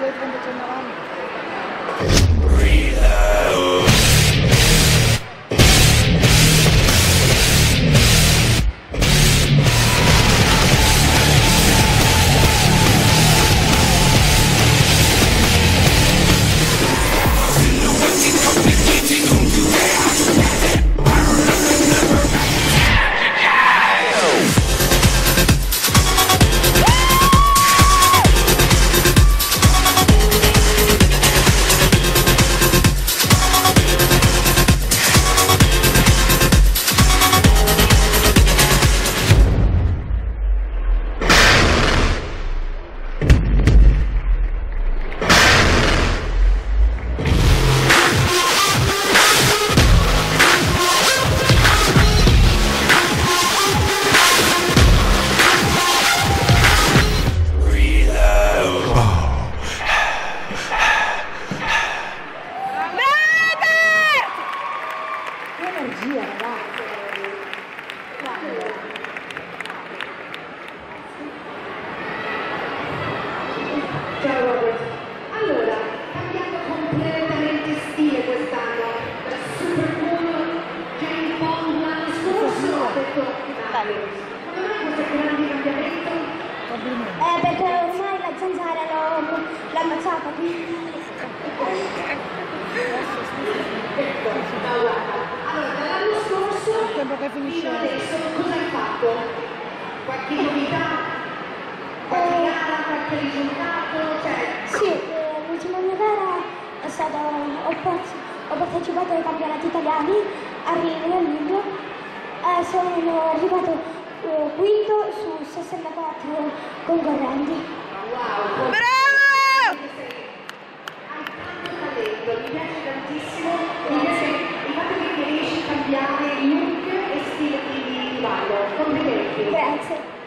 blöd, wenn du so eine Arme Eh, perché ormai la zanzara l'ho, l'ho ammazzata qui. Allora, dall'anno scorso tempo che finisce. fino adesso cosa hai fatto? Qualche novità? Qualche gara, qualche risultato? Cioè, Sì, eh, l'ultima mia gara è stata, ho, ho partecipato ai campionati italiani a Rimini, a Miglio, e sono arrivato eh, quinto su 64 concorrenti. wow, Bravo! mi piace tantissimo, mi piace il fatto che riesci a cambiare look e stile di, di ballo. Complimenti. Grazie.